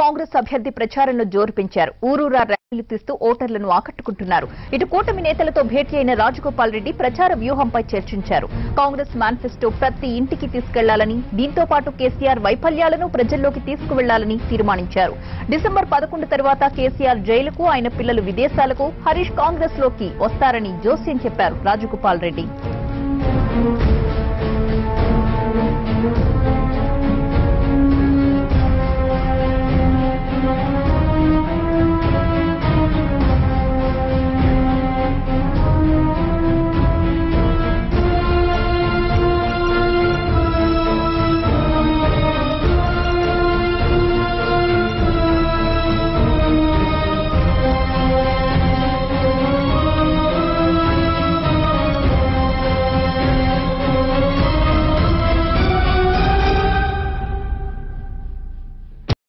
కాంగ్రెస్ అభ్యర్థి ప్రచారంలో జోరు పెంచారు ఊరూరా ర్యాలీలు తీస్తూ ఓటర్లను ఆకట్టుకుంటున్నారు. ఇటు కూటమి నేతలతో భేటీ అయిన రాజగోపాల్ రెడ్డి ప్రచార వ్యూహంపై చర్చించారు. కాంగ్రెస్ మేనిఫెస్టో ప్రతి ఇంటికి తీసుకెళ్ళాలని దీంతో పాటు కేసీఆర్ వైఫల్యాలను ప్రజల్లోకి తీసుకువెళ్ళాలని తీర్మానించారు. డిసెంబర్ పదకొండు తర్వాత కేసీఆర్ జైలుకు ఆయన పిల్లలు విదేశాలకు హరీష్ కాంగ్రెస్లోకి వస్తారని జోస్యం చెప్పారు రాజగోపాల్ రెడ్డి.